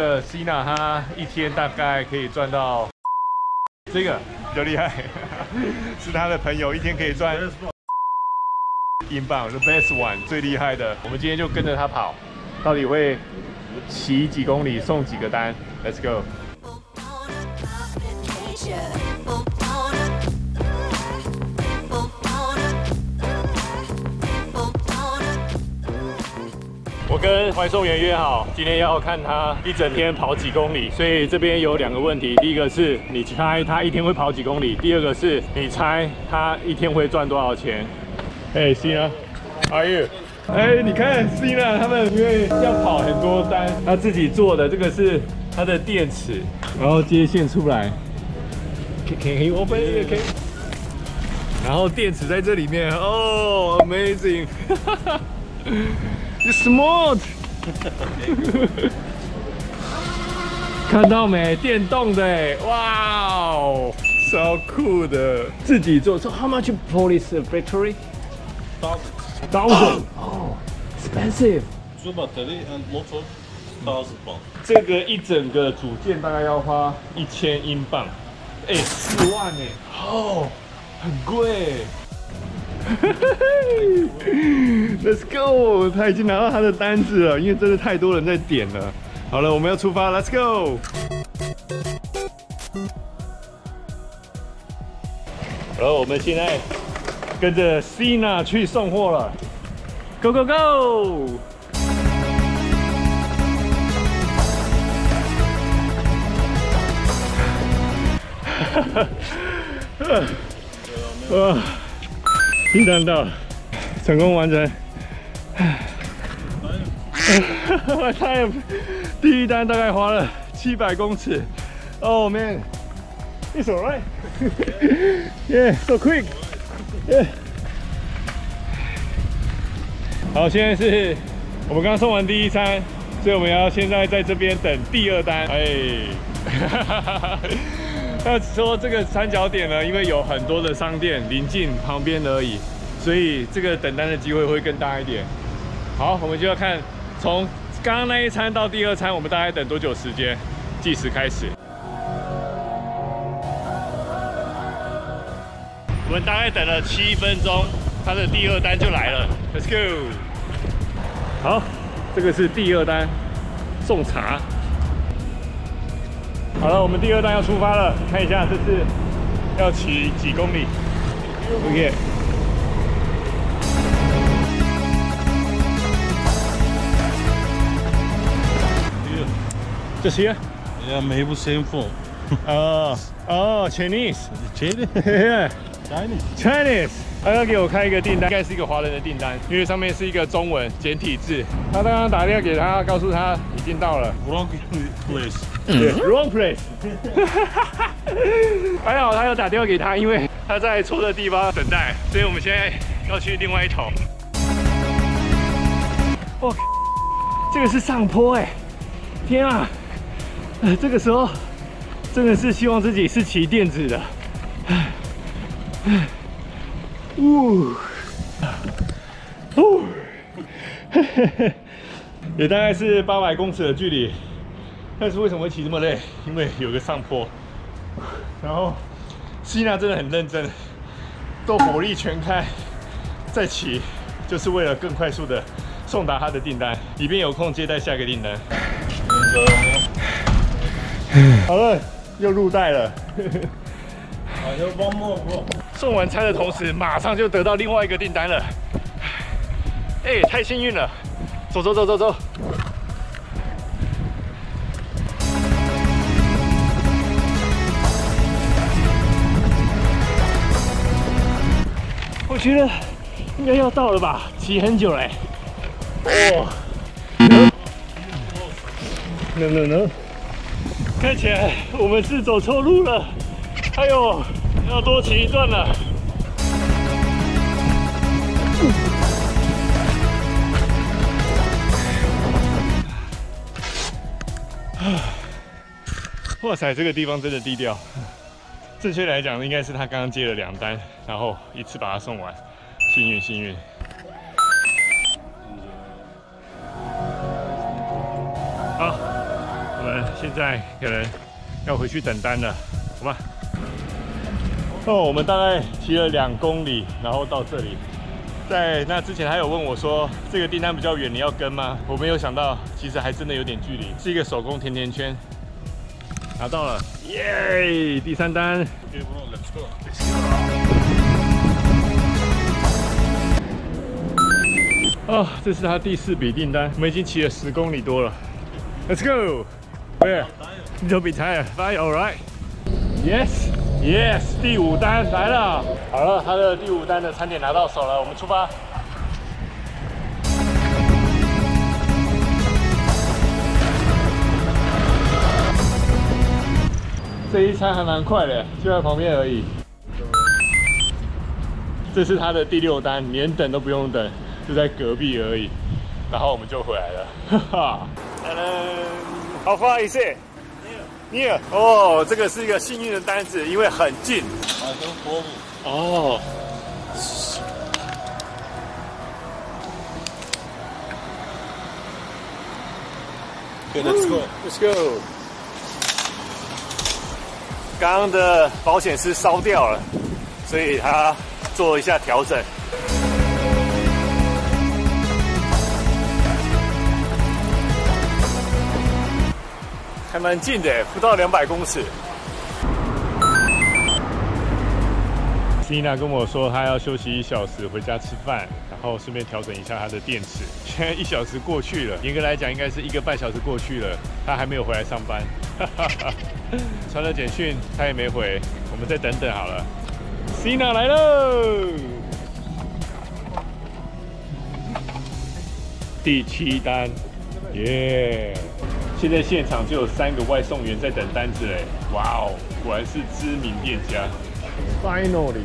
个 Cina 他一天大概可以赚到这个比较厉害，是他的朋友一天可以赚英镑，the best one 最厉害的。我们今天就跟着他跑，到底会骑几公里，送几个单？Let's go。跟怀送员约好，今天要看他一整天跑几公里，所以这边有两个问题。第一个是你猜他一天会跑几公里，第二个是你猜他一天会赚多少钱。哎，Cina，Are you？哎，你看 Cina 他们因为要跑很多单，他自己做的这个是他的电池，然后接线出来，Can you open it? 然后电池在这里面，哦 smart，看到没？电动的，哇哦，超酷的！自己做。So how much for this battery? Thousand. Thousand. Oh, expensive. Two battery and motor, thousand pound. 这个一整个组件大概要花一千英镑，哎，四万哎，哦，很贵。Let's go！他已经拿到他的单子了，因为真的太多人在点了。好了，我们要出发，Let's go！然后我们现在跟着 Cina 去送货了，Go Go Go！哇！订单到，成功完成。我太，第一单大概花了七百公尺。Oh man, it's alright. Yeah, so quick. Yeah. 好，现在是我们刚送完第一餐，所以我们要现在在这边等第二单。哎。那说这个三角点呢，因为有很多的商店临近旁边而已，所以这个等单的机会会更大一点。好，我们就要看从刚刚那一餐到第二餐，我们大概等多久时间？计时开始。我们大概等了七分钟，他的第二单就来了。Let's go。好，这个是第二单，送茶。好了，我们第二段要出发了，看一下这次要骑几公里。OK。这些 Yeah, maybe same phone. 哦哦，Chinese，Chinese? Chinese。Chinese. 他要给我开一个订单，应该是一个华人的订单，因为上面是一个中文简体字。他刚刚打电话给他，告诉他已经到了。Wrong place. 对，wrong place。还好他有打电话给他，因为他在错的地方等待，所以我们现在要去另外一头。哇，这个是上坡哎！天啊，呃，这个时候真的是希望自己是骑电子的。呜，呜，也大概是八百公尺的距离。但是为什么会骑这么累？因为有个上坡，然后希娜真的很认真，都火力全开再骑，就是为了更快速的送达他的订单，以便有空接待下一个订单。好了，又入袋了。I have one more, bro. 送完餐的同时，马上就得到另外一个订单了。哎，太幸运了！走走走走走。我觉得应该要到了吧，骑很久嘞。哇！No no no！看起来我们是走错路了。哎呦，要多骑一段了。哇塞，这个地方真的低调。正确来讲，应该是他刚刚接了两单，然后一次把它送完。幸运，幸运。好，我们现在可能要回去等单了，好吗？哦，我们大概骑了两公里，然后到这里。在那之前，还有问我说，这个订单比较远，你要跟吗？我没有想到，其实还真的有点距离，是一个手工甜甜圈。拿到了，耶！第三单。哦，这是他第四笔订单，我们已经骑了十公里多了。Let's go. Where? Don't be tired. Bye. All right. Yes. Yes. 第五单来了。好了，他的第五单的餐点拿到手了，我们出发。这一餐还蛮快的，就在旁边而已。这是他的第六单，连等都不用等，就在隔壁而已。然后我们就回来了，哈哈。How far is it? Near. 哦，这个是一个幸运的单子，因为很近。哦。Okay, let's go. Let's go. 刚刚的保险丝烧掉了，所以他做一下调整。还蛮近的，不到两百公尺。Sina 跟我说，他要休息一小时，回家吃饭，然后顺便调整一下他的电池。现在一小时过去了，严格来讲应该是一个半小时过去了，他还没有回来上班。传了简讯，他也没回，我们再等等好了。Sina 来喽！第七单，耶！现在现场就有三个外送员在等单子哎，哇哦，果然是知名店家。Finally，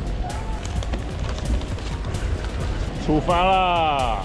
出发啦！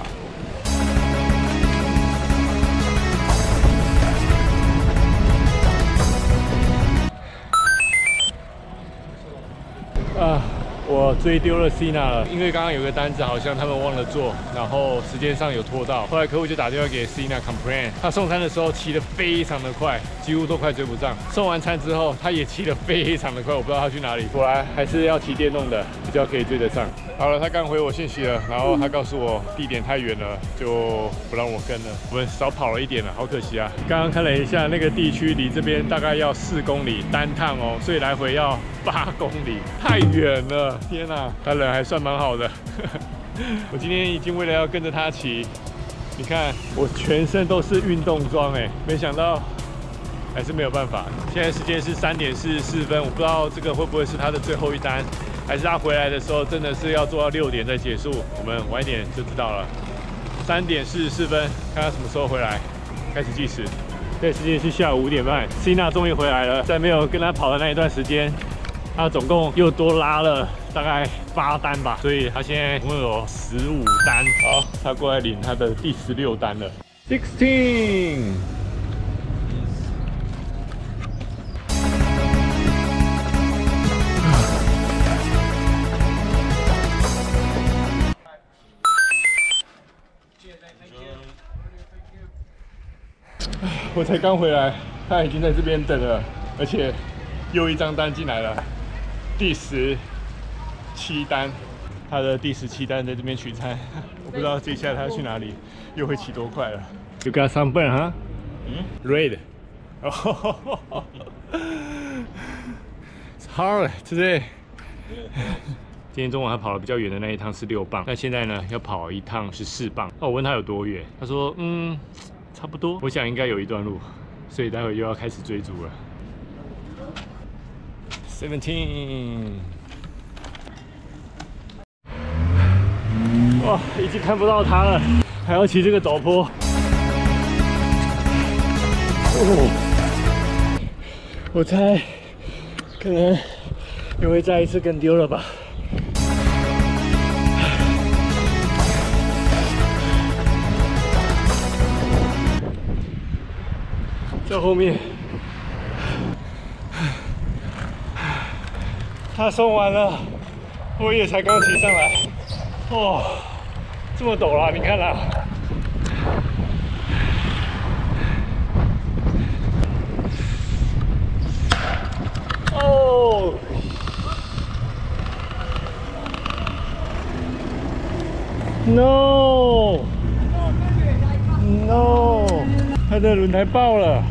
追丢了 Cina 了，因为刚刚有个单子好像他们忘了做，然后时间上有拖到，后来客户就打电话给 Cina complain，他送餐的时候骑得非常的快，几乎都快追不上。送完餐之后，他也骑得非常的快，我不知道他去哪里。果然还是要骑电动的，比较可以追得上。好了，他刚回我信息了，然后他告诉我地点太远了，就不让我跟了。我们少跑了一点了，好可惜啊。刚刚看了一下，那个地区离这边大概要四公里单趟哦，所以来回要八公里，太远了。天哪，他人还算蛮好的。我今天已经为了要跟着他骑，你看我全身都是运动装哎，没想到还是没有办法。现在时间是三点四十四分，我不知道这个会不会是他的最后一单。还是他回来的时候真的是要做到六点再结束，我们晚一点就知道了。三点四十四分，看他什么时候回来，开始计时。对，时间是下午五点半，Cina 终于回来了。在没有跟他跑的那一段时间，他总共又多拉了大概八单吧，所以他现在共有十五单。好，他过来领他的第十六单了，sixteen。我才刚回来，他已经在这边等了，而且又一张单进来了，第十七单，他的第十七单在这边取餐，我不知道接下来他要去哪里，又会骑多快了。You got some burn, huh? 嗯，Red. It's hard today. 今天中午他跑了比较远的那一趟是六磅，那现在呢要跑一趟是四磅。那我问他有多远，他说嗯。差不多，我想应该有一段路，所以待会又要开始追逐了。Seventeen，哇，已经看不到他了，还要骑这个陡坡。哦，我猜可能又会再一次跟丢了吧。在后面。他送完了我也才刚骑上来。哦这么陡了你看了哦。No no 他的轮胎爆了。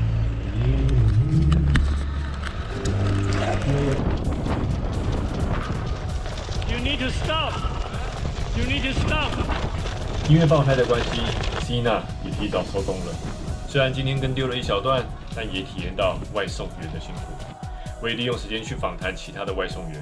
因为爆胎的关系，Cina 也提早收工了。虽然今天跟丢了一小段，但也体验到外送员的辛苦。我也利用时间去访谈其他的外送员，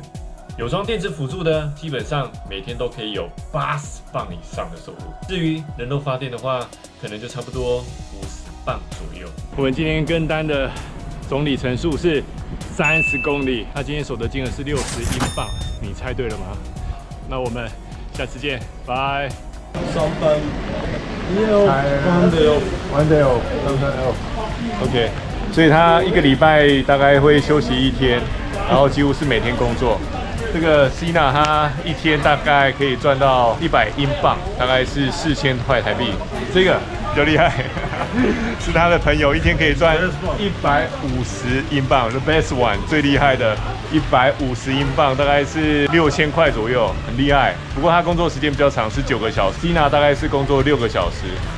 有装电子辅助的，基本上每天都可以有八十磅以上的收入。至于人肉发电的话，可能就差不多五十磅左右。我们今天跟单的总里程数是三十公里，他今天所得金额是六十英镑，你猜对了吗？那我们下次见，拜。上班，完的哦，玩的哦，上班哦，OK。所以他一个礼拜大概会休息一天，然后几乎是每天工作。这个 Cina 他一天大概可以赚到一百英镑，大概是四千块台币。这个就厉害，是他的朋友一天可以赚一百五十英镑，The best one 最厉害的，一百五十英镑大概是六千块左右，很厉害。不过他工作时间比较长，是九个小时 Tina 大概是工作六个小时。